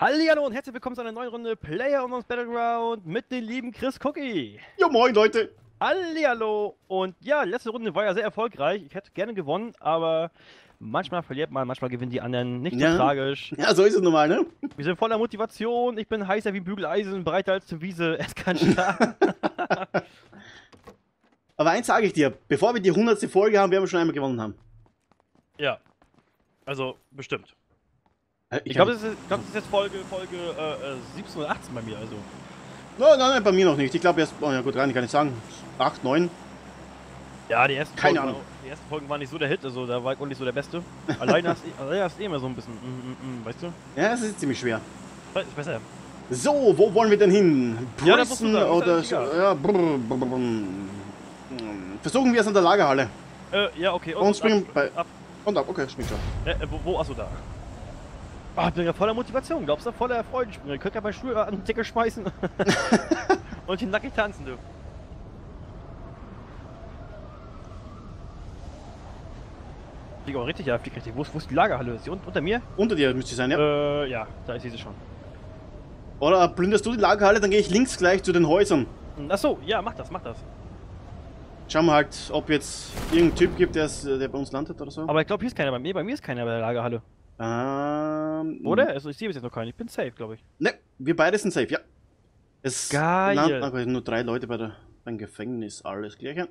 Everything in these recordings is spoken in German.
Hallo und herzlich willkommen zu einer neuen Runde Player Unknowns Battleground mit dem lieben Chris Cookie. Ja, moin Leute. Hallihallo. Und ja, letzte Runde war ja sehr erfolgreich. Ich hätte gerne gewonnen, aber manchmal verliert man, manchmal gewinnen die anderen. Nicht so Ja. tragisch. Ja, so ist es normal, ne? Wir sind voller Motivation. Ich bin heißer wie Bügeleisen, breiter als zur Wiese. Es kann starten. Aber eins sage ich dir, bevor wir die 100. Folge haben, werden wir schon einmal gewonnen haben. ja. Also, bestimmt. Äh, Ich glaube, das, glaub, das ist jetzt Folge, Folge äh, äh, 17 oder 18 bei mir. Also. Nein, nein, nein, bei mir noch nicht. Ich glaube erst, oh ja gut, rein kann ich sagen. 8, 9. Ja, die ersten, Keine Folgen, Ahnung. Waren, die ersten Folgen waren nicht so der Hit, also da war ich auch nicht so der Beste. Alleine hast du eh immer so ein bisschen, mm, mm, mm, weißt du? Ja, das ist ziemlich schwer. Ist besser. So, wo wollen wir denn hin? Ja, sagen, ist oder ja. Ja, brr, brr, brr. Versuchen wir es an der Lagerhalle. Äh, ja, okay. Und springen ab, bei- ab. Und ab, okay, springt schon. Äh, wo, wo, achso, da. Ah, ich bin ja voller Motivation, glaubst du? Voller Freudensprünge. Ich könnte ja meinen Stuhl an den Deckel schmeißen. Und ihn nackig tanzen, du. Flieg auch richtig, ja, flieg richtig. Wo ist, wo ist die Lagerhalle? Ist die un unter mir? Unter dir müsste sie sein, ja. Äh, ja, da ist sie schon. Oder plünderst du die Lagerhalle, dann gehe ich links gleich zu den Häusern. Achso, ja, mach das, mach das. Schauen wir halt, ob jetzt irgendein Typ gibt, der bei uns landet oder so. Aber ich glaube, hier ist keiner bei mir. Bei mir ist keiner bei der Lagerhalle. Ähm, Oder? Also ich sehe bis jetzt noch keinen. Ich bin safe, glaube ich. Ne, wir beide sind safe, ja. Es Geil. landen aber nur drei Leute bei der, beim Gefängnis, alles gleiche.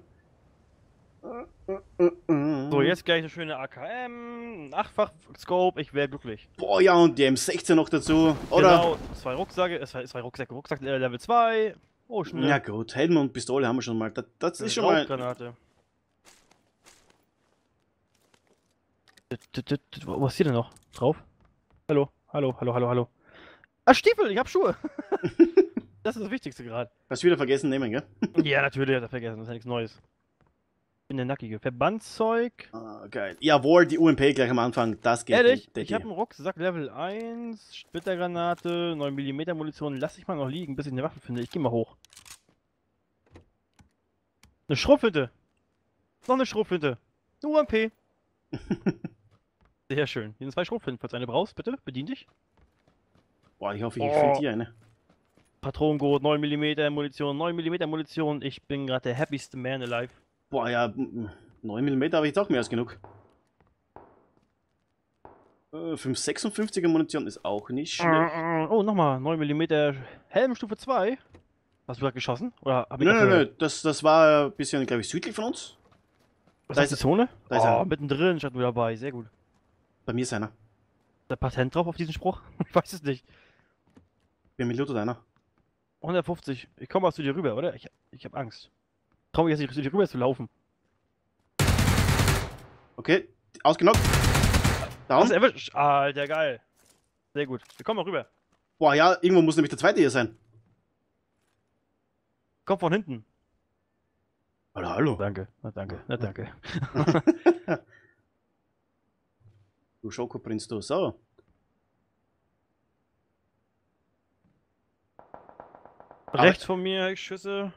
So, jetzt gleich eine schöne AKM, ein Achtfach-Scope, ich wäre glücklich. Boah, ja, und die M16 noch dazu. Oder? Genau, zwei Rucksäcke, äh, zwei, zwei Rucksäcke, Rucksack äh, Level 2. Oh, schnell. Ja gut, Helm und Pistole haben wir schon mal. Das, das ist schon mal. Was ist hier denn noch? Drauf? Hallo, hallo, hallo, hallo, hallo. Ah, Stiefel, ich hab Schuhe. das ist das Wichtigste gerade. Hast du wieder vergessen nehmen, gell? ja, natürlich hat er vergessen, das ist ja nichts Neues. Ich bin der Nackige. Verbandszeug. Ah, geil. Jawohl, die UMP gleich am Anfang. Das geht. Ehrlich, ich habe einen Rucksack Level 1, Splittergranate, 9 mm Munition. Lass ich mal noch liegen, bis ich eine Waffe finde. Ich gehe mal hoch. Eine Schrotflinte. Noch eine Schrotflinte. Eine UMP. Sehr schön. Hier sind zwei Schrotflinten. Falls du eine brauchst, bitte, bedien dich. Boah, ich hoffe, ich Oh. finde hier eine. Patronengurt, 9 mm Munition, 9 mm Munition. Ich bin gerade der happiest man alive. Boah, ja, mm, 9 mm habe ich jetzt auch mehr als genug. Äh, 556er Munition ist auch nicht schlecht. Oh, nochmal. 9 mm Helmstufe 2. Hast du gerade geschossen? Oder hab ich Nein, dafür- nein, nein, das, das war ein bisschen, glaube ich, südlich von uns. Was Da ist die Zone? da ist oh, er. mittendrin stand du dabei. Sehr gut. Bei mir ist einer. Ist da Patent drauf auf diesen Spruch? Ich weiß es nicht. Bei mir lootet einer. 150. Ich komme auch zu dir rüber, oder? Ich, ich habe Angst. Trau mich jetzt nicht zu dir rüber zu laufen. Okay, ausgenockt. Down. erwischt? Alter, geil. Sehr gut. Wir kommen mal rüber. Boah, ja, irgendwo muss nämlich der zweite hier sein. Komm von hinten. Hallo, hallo. Danke. Na danke. Na danke. Du Schokoprinz, du. So. Aber- Rechts von mir Schüsse.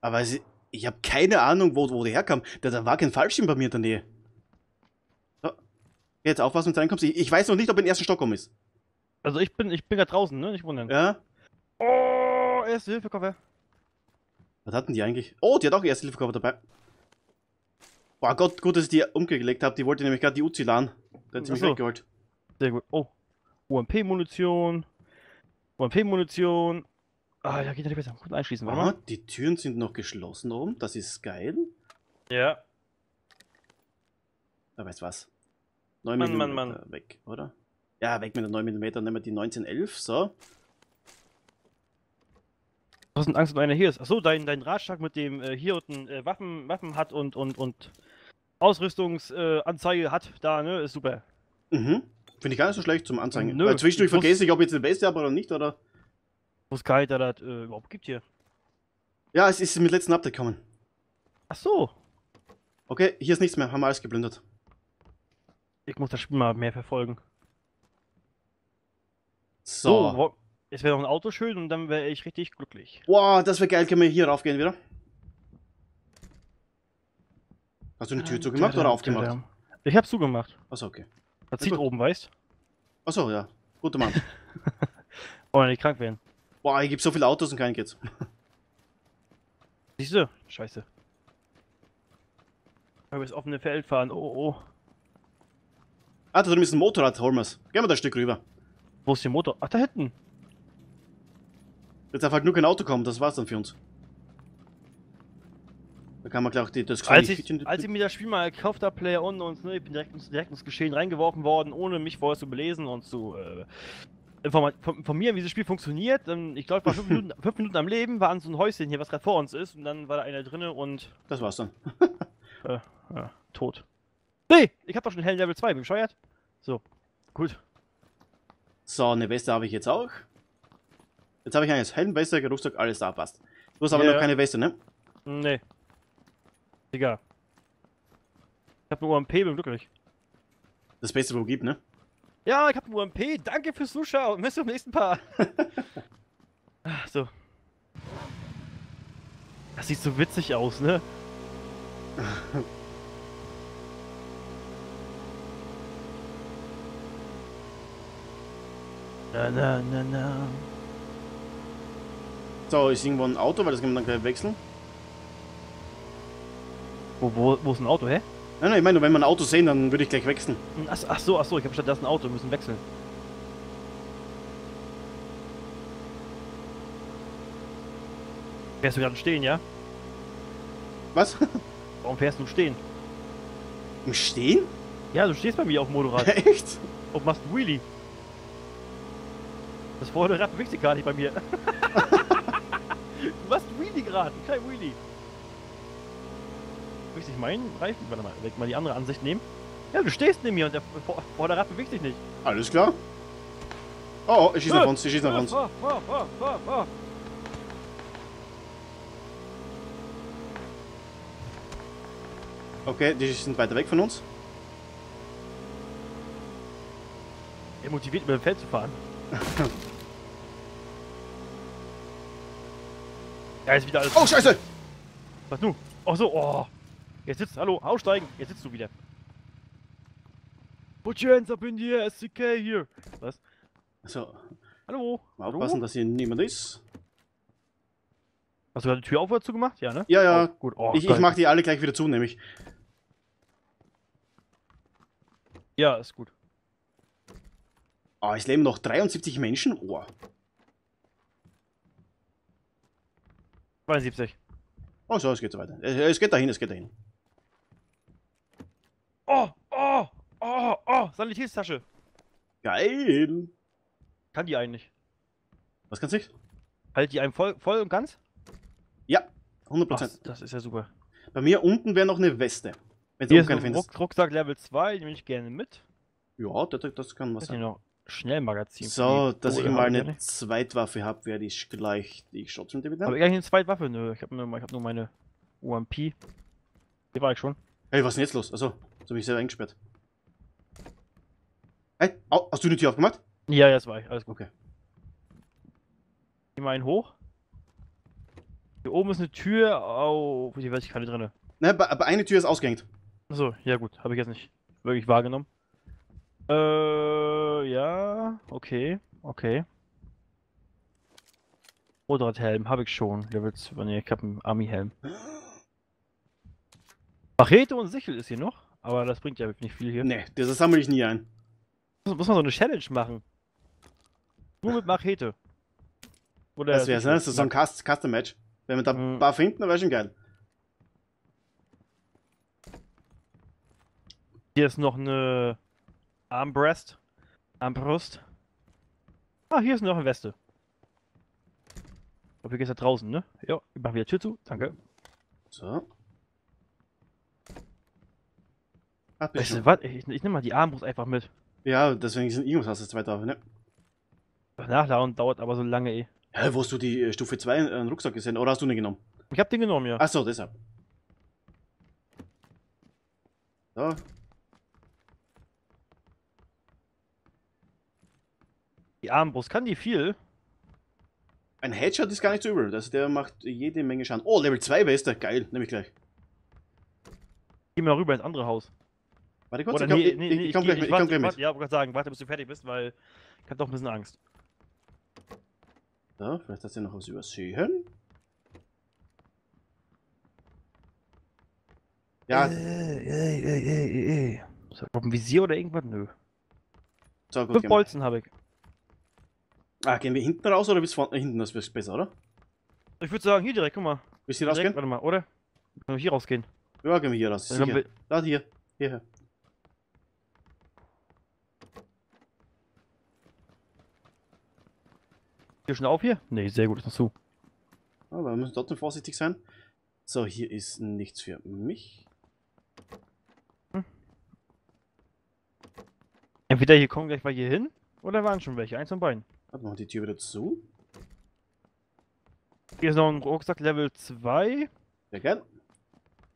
Aber es- ich habe keine Ahnung, wo, wo der herkam. Da, da war kein Fallschirm bei mir in der Nähe. So. Jetzt aufpassen, wenn du reinkommst. Ich, ich weiß noch nicht, ob er in den ersten Stock kommen ist. Also ich bin, ich bin gerade draußen, ne? Nicht wundern. Ja? Oh, erste Hilfe, Koffer. Was hatten die eigentlich? Oh, die hat auch erste Hilfe dabei. Boah, Gott, gut, dass ich die umgelegt habe. Die wollte nämlich gerade die Uzi laden. Da hat sie mich Ach so. weggeholt. Sehr gut. Oh. UMP-Munition. UMP-Munition. Ah, ja, geht ja nicht besser. Gut einschließen, warte Aha, mal. die Türen sind noch geschlossen oben. Das ist geil. Ja. Da weißt du was. 9 Mann, mm Mann, Mann. weg, oder? Ja, weg mit den 9 mm. Nehmen wir die 1911. So. Du hast Angst, wenn einer hier ist. Achso, dein, dein Ratschlag mit dem äh, hier unten äh, Waffen, Waffen hat und, und, und Ausrüstungsanzeige äh, hat, da, ne, ist super. Mhm. Finde ich gar nicht so schlecht zum Anzeigen. Nö, Weil zwischendurch ich muss- vergesse ich, ob ich jetzt eine Beste habe oder nicht, oder? Wo Sky da das äh, überhaupt gibt hier. Ja, es ist mit letzten Update gekommen. Achso. Okay, hier ist nichts mehr. Haben wir alles geplündert. Ich muss das Spiel mal mehr verfolgen. So. wo- Jetzt wäre noch ein Auto schön und dann wäre ich richtig glücklich. Boah, das wäre geil. Können wir hier raufgehen wieder? Hast du eine Tür zugemacht oder aufgemacht? Ich hab's zugemacht. Achso, okay. Das zieht oben, weißt Achso, ja. Guter Mann. Wollen nicht krank werden. Boah, hier gibt so viele Autos und keinen geht's. Siehst du? Scheiße. Aber das offene Feld fahren. Oh, oh. Ah, da drüben ist ein Motorrad, holen wir's. Gehen wir da ein Stück rüber. Wo ist der Motor? Ach, da hinten. Jetzt darf halt nur kein Auto kommen, das war's dann für uns. Da kann man gleich die, das Als ich, als ich mir das Spiel mal gekauft habe, Player Unknowns, ne, ich bin direkt, ins- direkt ins Geschehen reingeworfen worden, ohne mich vorher zu belesen und zu äh, informieren, wie das Spiel funktioniert. Ähm, Ich glaube, ich war fünf Minuten, fünf Minuten am Leben, war an so ein Häuschen hier, was gerade vor uns ist, und dann war da einer drinne und Das war's dann. äh, ja, tot. Nee, ich hab doch schon Hell Level 2, bin bescheuert? So, gut. So, eine Weste habe ich jetzt auch. Jetzt habe ich eines. Helm, Weste, Rucksack, alles da, passt. Du hast aber Ja. noch keine Weste, ne? Nee. Egal. Ich hab nur UMP, bin glücklich. Das Beste, wo gibt, ne? Ja, ich hab nur UMP, danke fürs Zuschauen, bis zum nächsten Paar. Ach, so. Das sieht so witzig aus, ne? Na, na, na, na. So, ist irgendwo ein Auto, weil das kann man dann gleich wechseln. Wo, wo, wo ist ein Auto, hä? Nein, nein, ich meine, wenn wir ein Auto sehen, dann würde ich gleich wechseln. Hm, Ach, ach so, ach so, ich hab verstanden, das ist ein Auto, wir müssen wechseln. Fährst du gerade stehen, ja? Was? Warum fährst du stehen? Im Stehen? Ja, du stehst bei mir auf dem Motorrad Echt? und machst einen Wheelie. Das vordere Rad bewegt sich gar nicht bei mir. du machst einen Wheelie gerade, ein kleiner Wheelie. Bewegt sich mein Reifen? Warte mal, ich mal die andere Ansicht nehmen. Ja, du stehst neben mir und der Vor- Vorderrad bewegt sich nicht. Alles klar. Oh, oh, ich schieße nach uns, ich schieße nach uns. Fahr. Okay, die sind weiter weg von uns. Er motiviert über dem Feld zu fahren. ja, ist wieder alles. Oh, scheiße! Was du? Ach so, oh. Jetzt sitzt, hallo, aussteigen. Jetzt sitzt du wieder. Put your hands up in the air, SCK hier. Was? So, Hallo? mal Hallo? aufpassen, dass hier niemand ist. Hast du gerade die Tür auf oder zugemacht? Ja, ne? Ja, ja. Oh, gut. Oh, ich ich mach die alle gleich wieder zu, nämlich. Ja, ist gut. Oh, es leben noch 73 Menschen. Oh. 72. Oh, so, es geht so weiter. Es geht dahin, es geht dahin. Oh, oh, oh, oh, Sanitätstasche. Geil. Kann die eigentlich? Was kannst du? Halt die einem voll, voll und ganz? Ja, Ach, 100%. das ist ja super. Bei mir unten wäre noch eine Weste. Wenn Hier du ist keine ein. Ruck Rucksack Level 2, den nehme ich gerne mit. Ja, das, das kann was sein. noch? Schnellmagazin. So, dass ich mal eine nicht. Zweitwaffe habe, werde ich gleich die Schrotflinte Aber wieder. ich eigentlich eine Zweitwaffe? Nö, ich habe nur, ich hab nur meine UMP. Hier war ich schon. Hey, was ist denn jetzt los? Achso, so bin ich selber eingesperrt. Hey, au, hast du die Tür aufgemacht? Ja, jetzt war ich. Alles gut. Okay. Geh mal einen hoch. Hier oben ist eine Tür. Au, hier weiß ich keine drinne. Ne, aber, eine Tür ist ausgehängt. Achso, ja gut, habe ich jetzt nicht wirklich wahrgenommen. Äh, ja, okay, okay. Motorradhelm habe ich schon. Level 2, nee, ich habe einen Army-Helm. Machete und Sichel ist hier noch, aber das bringt ja nicht viel hier. Ne, das sammle ich nie ein. Muss, muss man so eine Challenge machen. Nur mit Machete. Oder Das wäre ne? Das ist so ein Cust Custom Match. Wenn wir da ein Mhm. paar finden, dann wäre schon geil. Hier ist noch eine Armbrust. Armbrust. Ah, hier ist noch eine Weste. Ich glaube, hier geht's da draußen, ne? Ja, ich mach wieder Tür zu. Danke. So. Weißt du? Ich, ich nehme mal die Armbrust einfach mit. Ja, deswegen sind irgendwas hast du zwei drauf, ne? Nachladen dauert aber so lange eh. Hä, wo hast du die äh, Stufe 2 äh, Rucksack gesehen? Oder hast du nicht genommen? Ich hab den genommen, ja. Achso, deshalb. So. Die Armbrust, kann die viel? Ein Headshot ist gar nicht so übel. Das, der macht jede Menge Schaden. Oh, Level 2 Weste. Geil, nehme ich gleich. Geh mal rüber ins andere Haus. Warte kurz, Oder ich nee, ich, nee, ich, ich komm gleich mit. Ich komm warte- gleich warte- ich wollte gerade sagen, warte bis du fertig bist, weil ich hab doch ein bisschen Angst. So, vielleicht hast du noch was übersehen. Ja, Äh, äh, äh, äh, äh. Ist das auf dem Visier oder irgendwas? Nö. so gut. Fünf Gehen wir. Bolzen habe ich. Ah, gehen wir hinten raus oder bis vorne hinten? Das wäre besser, oder? Ich würde sagen, hier direkt, guck mal. Hier Direkt, rausgehen? warte mal, oder? Können wir hier rausgehen? Ja, gehen wir hier raus. Dann haben Sicher. wir, Da, hier. Hierher. Hier schon auf hier? Nee, sehr gut, ist noch zu. Aber wir müssen trotzdem vorsichtig sein. So, hier ist nichts für mich. Entweder hier kommen gleich mal hier hin, oder waren schon welche. Eins von beiden. Warte, machen die Tür wieder zu. Hier ist noch ein Rucksack Level 2. Sehr gern.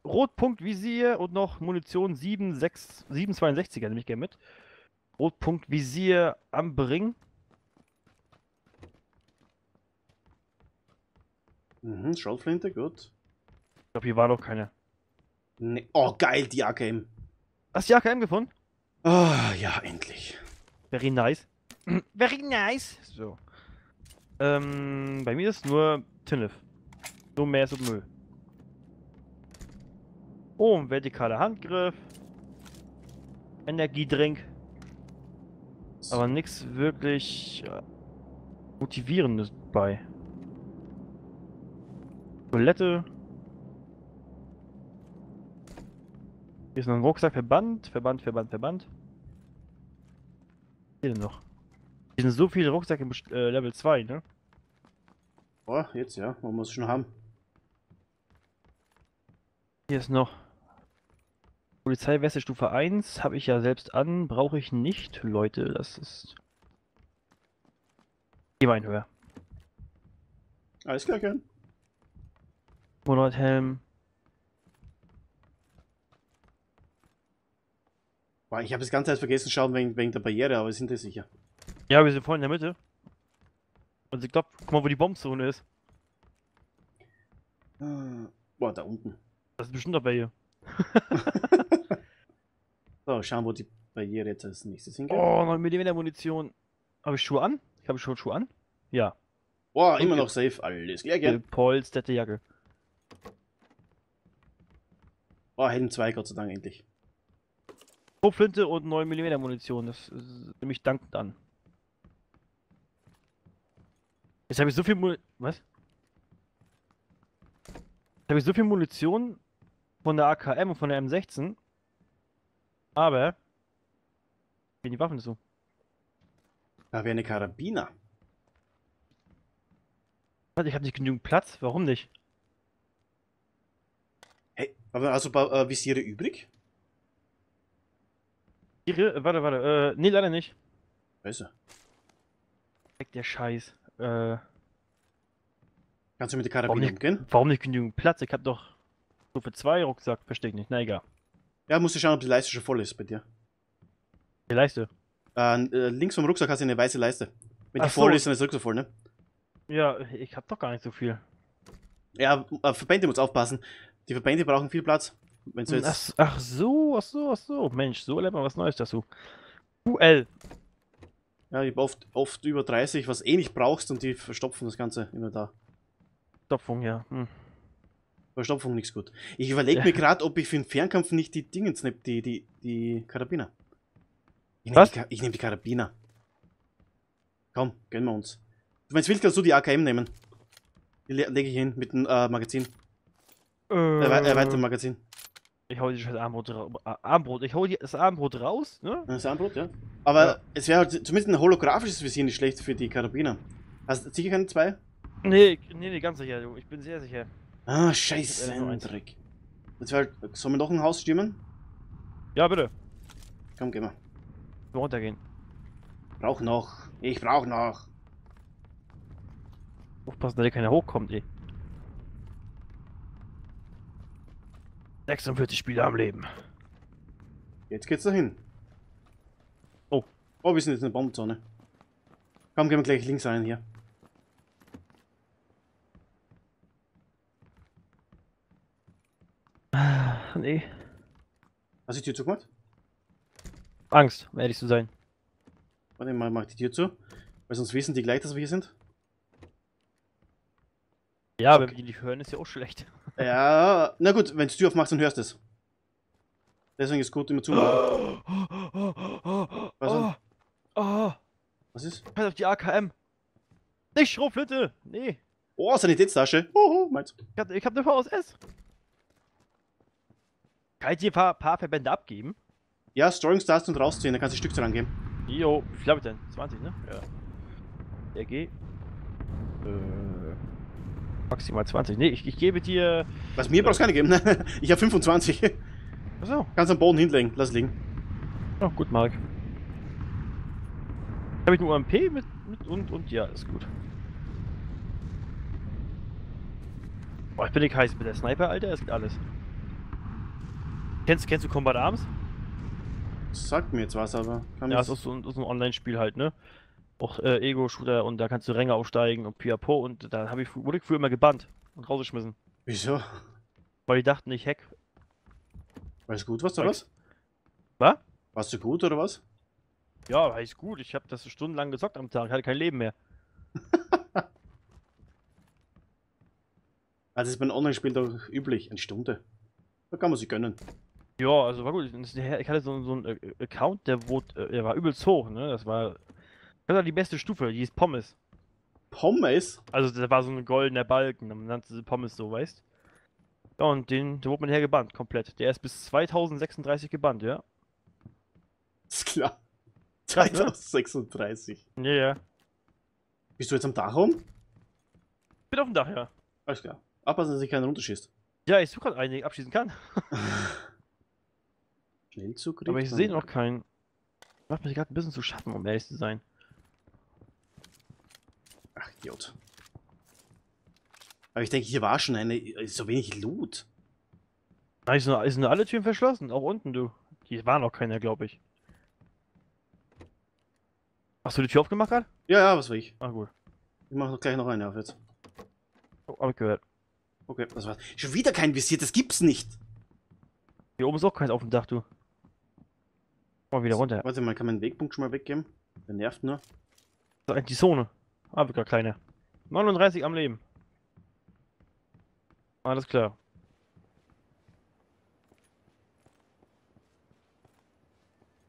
Rotpunktvisier und noch Munition 7, 6, 762er nehme ich gerne mit. Rotpunktvisier am Bring. Mhm, Schrotflinte, gut. Ich glaube, hier war noch keine. Nee. Oh, geil, die AKM. Hast du die AKM gefunden? Ah, ja, endlich. Very nice. Very nice. So. Ähm, bei mir ist nur Tinnef. Nur mehr ist Müll. Oh, ein vertikaler Handgriff. Energiedrink. Aber nichts wirklich äh, motivierendes bei. Toilette. Hier ist noch ein Rucksack, Verband, Verband, Verband, Verband. Hier denn noch? Hier sind so viele Rucksäcke im äh, Level 2, ne? Oh, jetzt ja, man muss schon haben. Hier ist noch Polizeiweste Stufe 1, habe ich ja selbst an, brauche ich nicht, Leute, das ist... Geh mal höher. Alles klar, gern. Monathelm. Boah, ich habe das ganze Zeit vergessen zu schauen wegen, wegen der Barriere, aber wir sind ja sicher. Ja, wir sind voll in der Mitte. Und ich glaube, guck mal, wo die Bombzone ist. Ah, Boah, da unten. Das ist bestimmt dabei hier. So, schauen, wo die Barriere jetzt als nächstes hingeht. Oh, 9 mm Munition. Habe ich Schuhe an? Ich habe schon Schuhe an? Ja. Boah, immer okay. noch safe. Alles klar, gern. Gepolsterte Jacke. Boah, Helm 2, Gott sei Dank, endlich. Schrotflinte und 9 mm Munition. Das ist, nehme ich dankend an. Jetzt habe ich so viel Muni Was? Jetzt habe ich so viel Munition von der AKM und von der M16. Aber. Gehen die Waffen dazu? Da wäre eine Karabiner. Warte, Ich habe nicht genügend Platz. Warum nicht? Hey, aber also äh, Visiere übrig? Ihre, äh, warte, warte. Äh, nee, leider nicht. Scheiße. Weg der Scheiß. Äh, Kannst du mit der warum Karabiner nicht, umgehen? warum nicht genügend Platz? Ich habe doch Stufe 2 Rucksack. Verstehe ich nicht. Na egal. Ja, musst du schauen, ob die Leiste schon voll ist bei dir. Die Leiste. Äh, äh, links vom Rucksack hast du eine weiße Leiste. Wenn die Ach voll so. ist, dann ist der Rucksack voll, ne? Ja, ich habe doch gar nicht so viel. Ja, äh, Verbände muss aufpassen. Die Verbände brauchen viel Platz. Wenn du jetzt. Ach, ach so, ach so, ach so. Mensch, so lernt man was Neues dazu. QL. Ja, ich hab oft, oft über 30, was eh nicht brauchst und die verstopfen das Ganze immer da. Stopfung, ja. Hm. Verstopfung nichts gut. Ich überlege Ja. mir gerade, ob ich für den Fernkampf nicht die Dingens nehme, die, die, die Karabiner. Ich nehme die, ich nehm die Karabiner. Komm, gönnen wir uns. Du willst, kannst du die AKM nehmen. Die le lege ich hin mit dem äh, Magazin. Äh, Erwe erweiterten Magazin. ich hau die scheiß Armbrot raus. Armbrot. Ich hau das Armbrot raus, ne? Das ist ein Brot, ja. Aber Ja. es wäre halt zumindest ein holographisches Visier nicht schlecht für die Karabiner. Hast du sicher keine zwei? Nee, nee, nee, ganz sicher, du. Ich bin sehr sicher. Ah, scheiße, ein. Dreck. Jetzt halt, sollen wir noch ein Haus stürmen? Ja, bitte. Komm, wir. Mal runtergehen. Brauch noch. Ich brauch noch. Aufpassen, dass hier keiner hochkommt, ey. 46 Spieler am Leben. Jetzt geht's dahin. Oh. Oh, wir sind jetzt in der Bombenzone. Komm, gehen wir gleich links rein hier. Nee. Hast du die Tür zugemacht? Angst, um ehrlich zu sein. Warte mal, mach die Tür zu. Weil sonst wissen die gleich, dass wir hier sind. Ja, Okay. wenn die nicht hören, ist ja auch schlecht. Ja, na gut, wenn du die Tür aufmachst, dann hörst du es. Deswegen ist gut immer zu. Oh, oh, oh, Was oh, oh, Was ist? pass auf die AKM. Nicht Schrotflinte! Nee, Oh, Sanitätstasche. Hoho, meins. ich hab, ich hab eine VSS. Kann ich dir ein paar, paar Verbände abgeben? Ja, Steuerung startst und rausziehen, dann kannst du Stück dran geben. Jo, wie viel hab ich denn? 20, ne? Ja. RG. Äh, maximal 20. Nee, ich, ich gebe dir. Was mir brauchst du keine geben. ich habe 25. Achso. Kannst am Boden hinlegen. Lass liegen. Oh, gut, Mark. Habe ich nur UMP mit, mit und und ja, ist gut. Boah, ich bin nicht heiß mit der Sniper, Alter, es geht alles. Kennst, kennst du Combat Arms? Sagt mir jetzt was, aber kann Ja, das ist so ein, ist ein Online-Spiel halt, ne? Auch äh, Ego-Shooter und da kannst du Ränge aufsteigen und Piapo und da hab ich, wurde ich früher immer gebannt und rausgeschmissen. Wieso? Weil die dachten, ich hack. War es gut, was oder was? Was? Warst du gut oder was? Ja, war ich gut. Ich habe das stundenlang gezockt am Tag, hatte kein Leben mehr. Also ist bei einem Online-Spiel doch üblich. Eine Stunde. Da kann man sich gönnen. Ja, also war gut. Ich ich hatte so, so einen äh, Account, der, wurde, äh, der war übelst hoch, ne? Das war, das war die beste Stufe, die hieß Pommes. Pommes? Also da war so ein goldener Balken, dann nannte sie Pommes so, weißt Ja, und den, den wurde man her gebannt, komplett. Der ist bis 2036 gebannt, ja? Ist klar. Krass, ne? 2036. Ja, ja. Bist du jetzt am Dach rum? Bin auf dem Dach, ja. Alles klar. Abpassen, dass sich keiner runterschießt. Ja, ich suche gerade einen, den ich abschießen kann. Schnellzug Aber ich sehe noch keinen. Macht mich gerade ein bisschen zu schaffen, um ehrlich zu sein. Ach, Idiot. Aber ich denke, hier war schon eine. So wenig Loot. Eigentlich sind, sind alle Türen verschlossen, auch unten, du. Hier war noch keiner, glaube ich. Hast du die Tür aufgemacht gerade? Ja, ja, was will ich? Ah, gut. Ich mache gleich noch eine auf jetzt. Oh, hab ich gehört. Okay, das war's. Schon wieder kein Visier, das gibt's nicht. Hier oben ist auch keins auf dem Dach, du. Mal wieder runter. Warte mal, kann man den Wegpunkt schon mal weggeben? Der nervt nur. Das ist eigentlich die Zone. Ah, wirklich kleiner. 39 am Leben. Alles klar.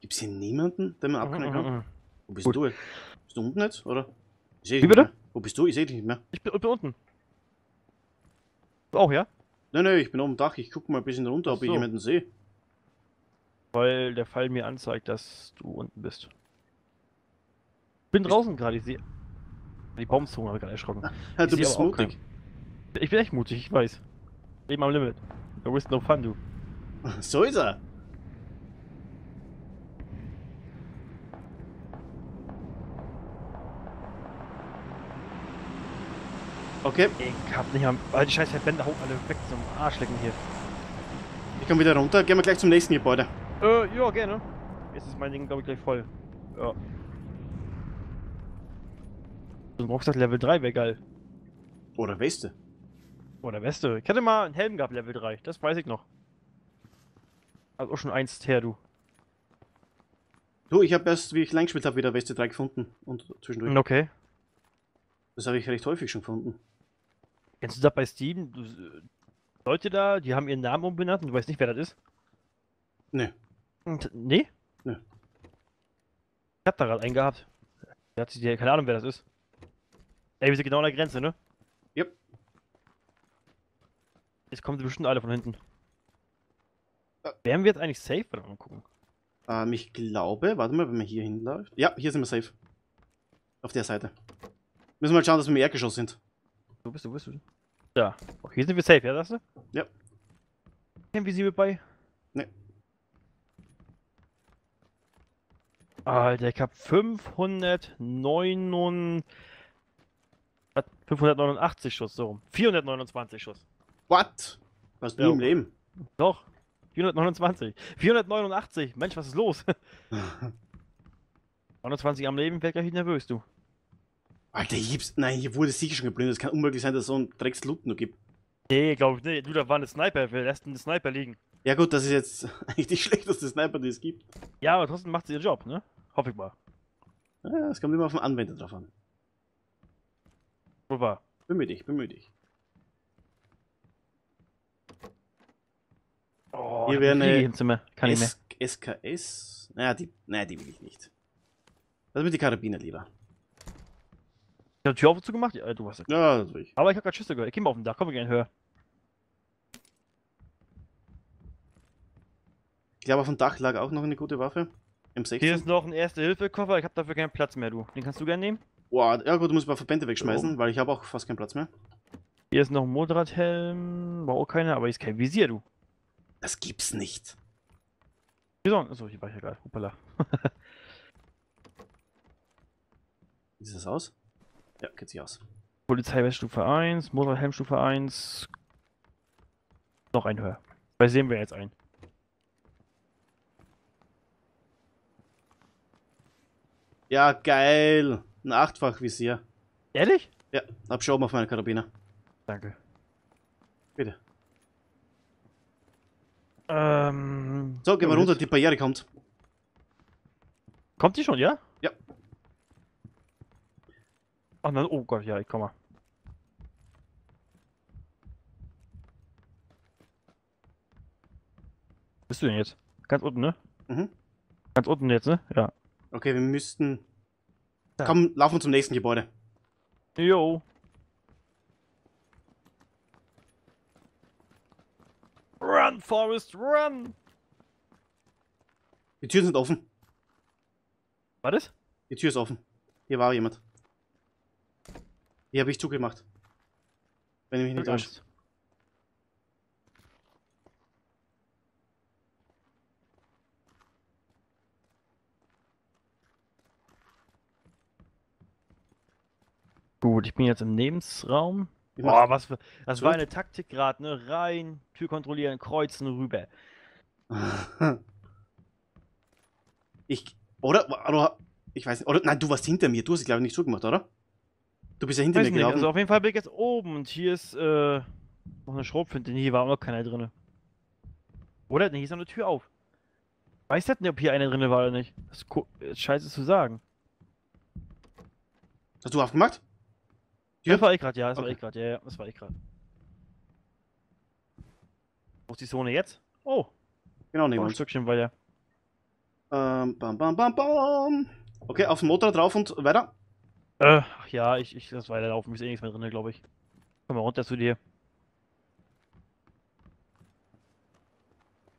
Gibt's hier niemanden, den man abknallen kann? Mhm. Wo bist Gut. du? Bist du unten jetzt, oder? Ich seh dich Wie bitte? mehr. Wo bist du? Ich sehe dich nicht mehr. Ich bin, ich bin unten. Du auch, ja? Nein, nein, ich bin oben Dach. Ich gucke mal ein bisschen runter, ob ich jemanden sehe. Weil der Fall mir anzeigt, dass du unten bist. Bin draußen gerade, ich sehe. Die Baumzone habe ich gerade erschrocken. Ja, du bist mutig. Ich bin echt mutig, ich weiß. Leben am Limit. No risk, no fun, du. So ist er. Okay, Ich hab nicht am. Alter, die scheiß Verbände hauen alle weg zum Arschlecken hier. ich komme wieder runter. Gehen wir gleich zum nächsten Gebäude. Äh, ja, gerne. Jetzt ist mein Ding, glaube ich, gleich voll. Ja. So ein Rucksack Level 3 wäre geil. Oder Weste. Oder Weste. Ich hätte mal einen Helm gehabt, Level 3. Das weiß ich noch. Also auch schon eins her, du. Du, ich habe erst, wie ich lang gespielt habe, wieder Weste 3 gefunden. Und zwischendurch. Okay. Das habe ich recht häufig schon gefunden. Kennst du das bei Steam? Du, äh, Leute da, die haben ihren Namen umbenannt und du weißt nicht, wer das ist? Nö. Und, nee? Nö. Ich hab da gerade einen gehabt. Der hat sich, keine Ahnung, wer das ist. Ey, wir sind genau an der Grenze, ne? Yep. Jetzt kommen sie bestimmt alle von hinten. Äh. Wären wir jetzt eigentlich safe? Warte mal gucken. Ähm, ich glaube, warte mal, wenn man hier hinläuft. Ja, hier sind wir safe. Auf der Seite. Müssen wir mal schauen, dass wir im Erdgeschoss sind. Wo bist du, wo bist du? Da. Okay, hier sind wir safe, ja, sagst du? Ja. Mit bei? Nee. Alter, ich hab 509... Was? 589 Schuss, so rum. 429 Schuss. What? Was nie Ja. im Leben. Doch. 429. 489. Mensch, was ist los? 29 am Leben, werd gleich nervös, du. Alter, hier gibt's. Nein, hier wurde sicher schon geplündert. Es kann unmöglich sein, dass es so ein Drecks-Loot nur gibt. Nee, glaub ich nicht. Du, da war eine Sniper. Wer lässt einen Sniper liegen? Ja, gut, das ist jetzt eigentlich die schlechteste Sniper, die es gibt. Ja, aber trotzdem macht sie ihren Job, ne? Hoffe ich mal. Ja, es kommt immer auf den Anwender drauf an. Rüber. Bemühe dich, bemühe dich. Oh, Hier wäre eine Kann ich mehr. SKS. Naja, die, naja, die will ich nicht. Also mit die Karabiner lieber. Ich hab die Tür auf und zugemacht? Ja, du hast ja. Ja, also natürlich. Aber ich hab grad Schüsse gehört. Ich geh mal auf den Dach. Komm, wir gehen höher. Ich glaube, auf dem Dach lag auch noch eine gute Waffe. M16. Hier ist noch ein Erste-Hilfe-Koffer. Ich hab dafür keinen Platz mehr, du. Den kannst du gerne nehmen. Boah, ja gut, du musst ein paar Verbände wegschmeißen, weil ich habe auch fast keinen Platz mehr. Hier ist noch ein Motorradhelm, war auch keiner, aber hier ist kein Visier, du. Das gibt's nicht. Wieso? Achso, hier war ich ja gerade. Hoppala. Wie sieht das aus? Ja, geht sich aus. Stufe 1, Motorradhelm Stufe 1. Noch ein höher. Bei sehen wir jetzt ein. Ja, geil. Ein Achtfach-Visier. Ehrlich? Ja, hab schon oben auf meiner Karabiner. Danke. Bitte. Ähm. So, gehen wir runter, die Barriere kommt. Kommt die schon, ja? Ja. Ach nein, oh Gott, ja, ich komm mal. Bist du denn jetzt? Ganz unten, ne? Mhm. Ganz unten jetzt, ne? Ja. Okay, wir müssten. Da. Komm, laufen wir zum nächsten Gebäude. Jo. Run, Forest, run! Die Türen sind offen. War das? Die Tür ist offen. Hier war jemand. Hier habe ich zugemacht. Wenn ich mich nicht täusche. Gut, ich bin jetzt im Lebensraum. Ich Boah, was für. Das So. war eine Taktik gerade, ne? Rein, Tür kontrollieren, kreuzen, rüber. Ich. Oder? oder ich weiß nicht. Oder? Nein, du warst hinter mir. Du hast es, glaube ich, nicht zugemacht, oder? Du bist ja hinter Weiß mir nicht, gelaufen. also auf jeden Fall bin ich jetzt oben und hier ist äh, noch eine Schrotflinte. Hier war auch noch keiner drin. Oder? Ne, hier ist noch eine Tür auf. Weiß das nicht, ob hier einer drin war oder nicht? Das ist scheiße zu sagen. Hast du aufgemacht? Das war ich gerade, ja, das war Okay. ich gerade, ja, ja, das war ich gerade. Wo ist die Zone jetzt? Oh, Genau, noch neben ein uns. Stückchen weiter. Ähm, bam, bam, bam, bam. Okay, auf dem Motorrad drauf und weiter. Äh, ach ja, ich, ich lass weiterlaufen, ist eh nichts mehr drin, glaube ich. Komm mal runter zu dir.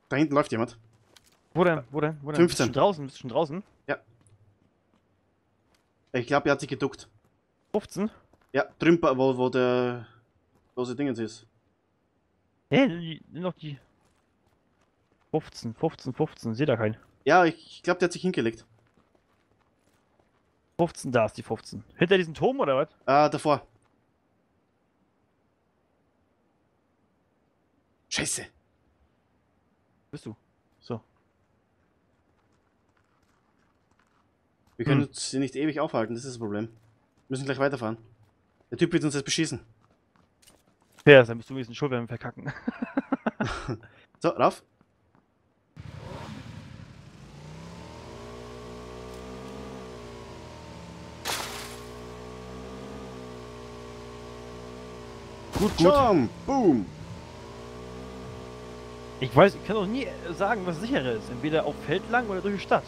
Da hinten läuft jemand. Wo denn? Wo denn? Wo denn? 15. Bist du schon draußen? Bist du schon draußen? Ich glaube, er hat sich geduckt. 15? Ja, drüben, wo, wo der große Dingens ist. Hä, nimm noch die. 15, 15, 15, seht da keinen. Ja, ich glaube, der hat sich hingelegt. 15, da ist die 15. Hinter diesem Turm oder was? Ah, davor. Scheiße. Bist du? So. Wir können Hm. uns hier nicht ewig aufhalten, das ist das Problem. Wir müssen gleich weiterfahren. Der Typ wird uns jetzt beschießen. Ja, dann bist du ein bisschen schuld, wenn wir verkacken. So, rauf. gut, gut. Jump, boom. Ich weiß, ich kann doch nie sagen, was sicherer ist. Entweder auf Feld lang oder durch die Stadt.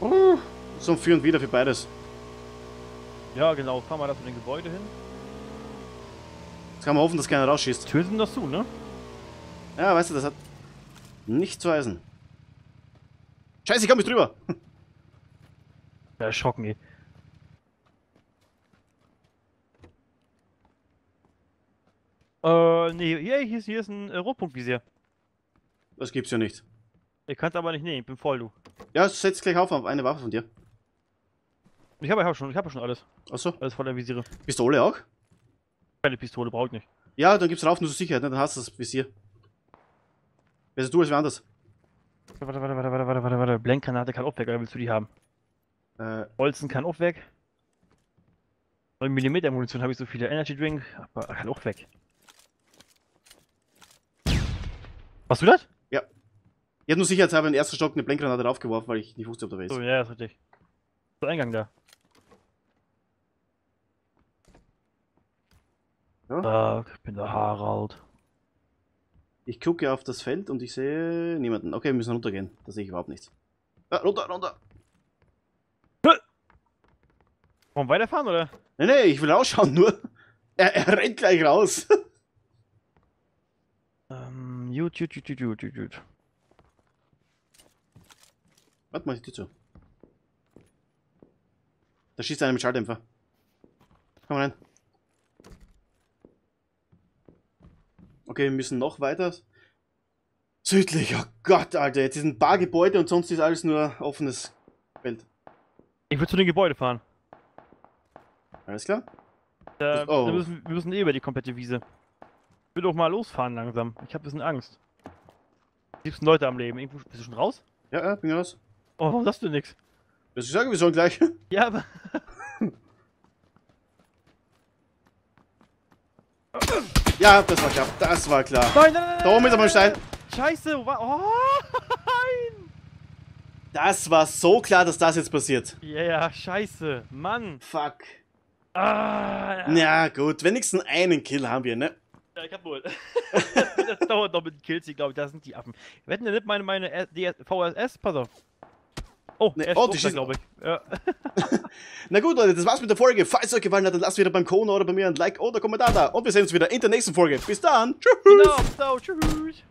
Uh, so ein Für und Wider für beides. Ja, genau. Fahren wir da zu den Gebäude hin. Jetzt kann man hoffen, dass keiner rausschießt. Türen sind noch zu, ne? Ja, weißt du, das hat nicht zu heißen. Scheiße, ich komm nicht drüber. Ja, erschrocken, ey. Äh, nee, hier, hier, ist, hier ist ein äh, Rotpunktvisier. Das gibt's ja nicht. Ihr könnt aber nicht nehmen, ich bin voll, du. Ja, setz gleich auf auf eine Waffe von dir. Ich habe ja schon, ich habe schon alles. Achso. Alles voller Visiere. Pistole auch? Keine Pistole, braucht nicht. Ja, dann gibt's drauf nur zur Sicherheit, ne? dann hast du das Visier. Besser du als wer anders. Warte, warte, warte, warte, warte, warte, warte. Blendgranate kann auch weg, oder willst du die haben? Äh, Bolzen kann auch weg. 9 mm Munition habe ich so viele. Energy Drink, aber kann auch weg. Hast du das? ich hab nur sicherheitshalber in den ersten Stock eine Blendgranate draufgeworfen, weil ich nicht wusste, ob da wer ist. So, ja, ist richtig. Der Eingang da. Ja? Tag, ich bin der Harald. Ich gucke auf das Feld und ich sehe niemanden. Okay, wir müssen runtergehen. Da sehe ich überhaupt nichts. Ah, runter, runter. Wollen wir weiterfahren, oder? Nee, nee, ich will rausschauen, nur. Er, er rennt gleich raus. Ähm, gut, gut, gut, gut, gut, gut. Warte mal, ich tue zu. Da schießt einer mit Schalldämpfer. Komm rein. Okay, wir müssen noch weiter. Südlich, oh Gott, Alter, jetzt ist ein paar Gebäude und sonst ist alles nur offenes Feld. Ich will zu den Gebäuden fahren. Alles klar? Äh, Oh. wir, müssen, wir müssen eh über die komplette Wiese. Ich will doch mal losfahren langsam. Ich hab ein bisschen Angst. Die liebsten Leute am Leben. Irgendwo, bist du schon raus? Ja, ja, bin raus. Oh, warum sagst du nix? Was ich sage, wir sollen gleich. Ja, aber. Ja, das war klar. Das war klar. Nein, nein, nein! Da oben ist aber ein Stein. Scheiße. Oh, nein! Das war so klar, dass das jetzt passiert. Ja, ja, scheiße. Mann. Fuck. Ah, ja. Ja, gut. Wenigstens einen Kill haben wir, ne? Ja, ich hab wohl. das dauert noch mit den Kills, glaube ich. Das sind die Affen. Hätten ja nicht meine, meine S- die VSS. Pass auf. Oh, Nee, er oh, ist die glaube ich. Ja. Na gut, Leute, das war's mit der Folge. Falls es euch gefallen hat, dann lasst wieder beim Kona oder bei mir ein Like oder Kommentar da. Und wir sehen uns wieder in der nächsten Folge. Bis dann. Tschüss. Genau, so, tschüss.